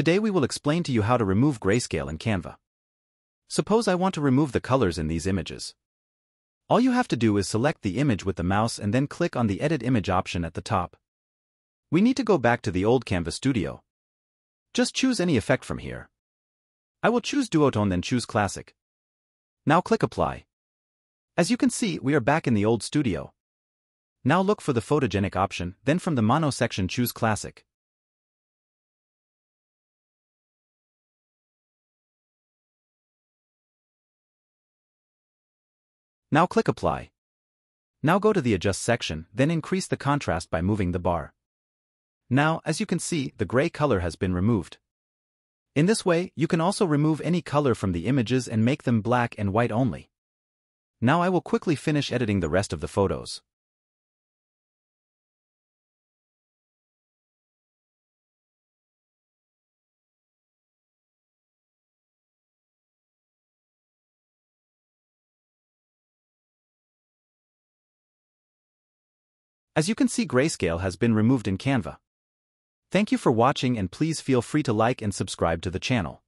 Today we will explain to you how to remove grayscale in Canva. Suppose I want to remove the colors in these images. All you have to do is select the image with the mouse and then click on the Edit Image option at the top. We need to go back to the old Canva Studio. Just choose any effect from here. I will choose Duotone then choose Classic. Now click Apply. As you can see, we are back in the old studio. Now look for the photogenic option, then from the mono section choose Classic. Now click Apply. Now go to the Adjust section, then increase the contrast by moving the bar. Now, as you can see, the gray color has been removed. In this way, you can also remove any color from the images and make them black and white only. Now I will quickly finish editing the rest of the photos. As you can see grayscale has been removed in Canva. Thank you for watching and please feel free to like and subscribe to the channel.